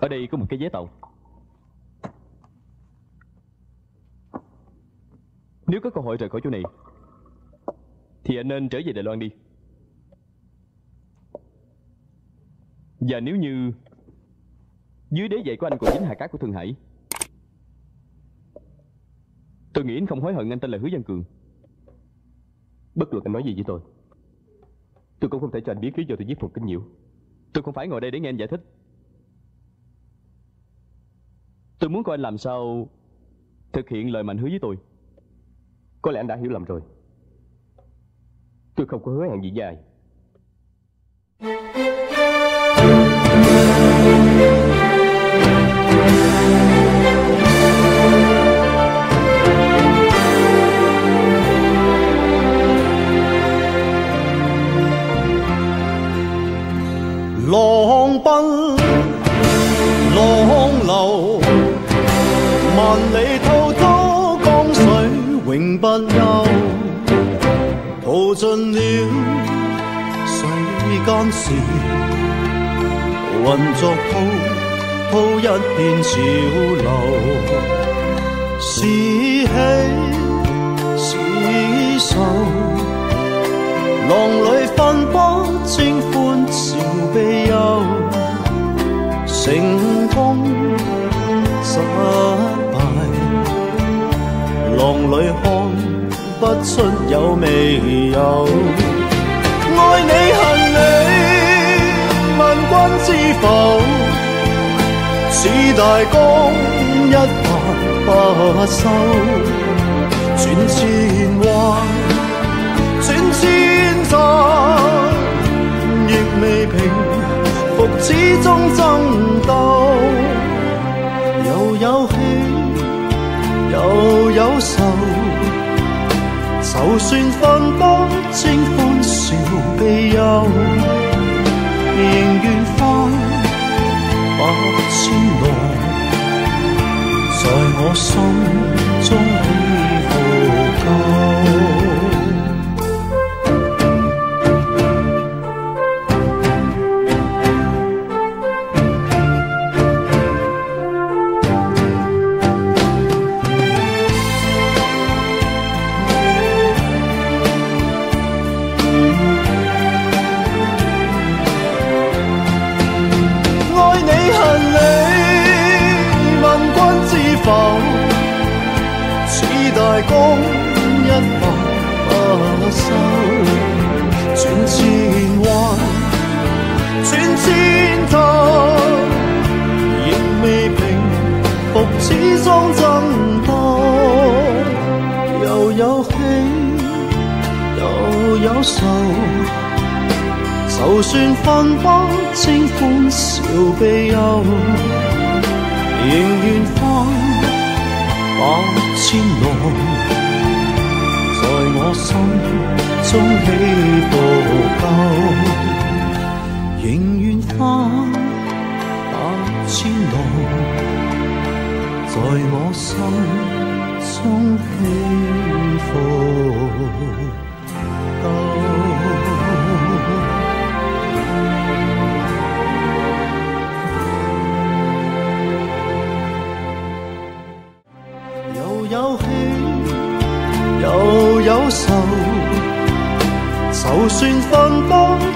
Ở đây có một cái vé tàu. Nếu có cơ hội rời khỏi chỗ này, Thì anh nên trở về Đài Loan đi. Và nếu như Dưới đế dạy của anh còn dính hạ cát của Thượng Hải, Tôi nghĩ anh không hối hận anh tên là Hứa Văn Cường. Bất luận anh nói gì với tôi Tôi cũng không thể cho anh biết lý do tôi giết Phùng Kinh Nhiễu. Tôi không phải ngồi đây để nghe anh giải thích. Tôi muốn coi anh làm sao Thực hiện lời mà anh hứa với tôi Có lẽ anh đã hiểu lầm rồi Tôi không có hứa hẹn gì dài浪奔浪流， 万里滔滔江水永不休，淘尽了世间事，混作滔滔一片潮流，是喜不出有未有。爱你恨你，问君知否？似大江一发不收，转千弯，转千载，亦未平复始终争斗，又有喜又有愁。 就算分不清欢笑悲忧，仍愿翻百千浪，在我心。大江一发不收，转千彎，轉千頭，亦未平复始終爭鬥，又有喜又有愁。就算分不清歡笑悲憂，仍愿翻百千浪，在我心中起伏够，仍愿翻百千浪，在我心中起伏愁就算分不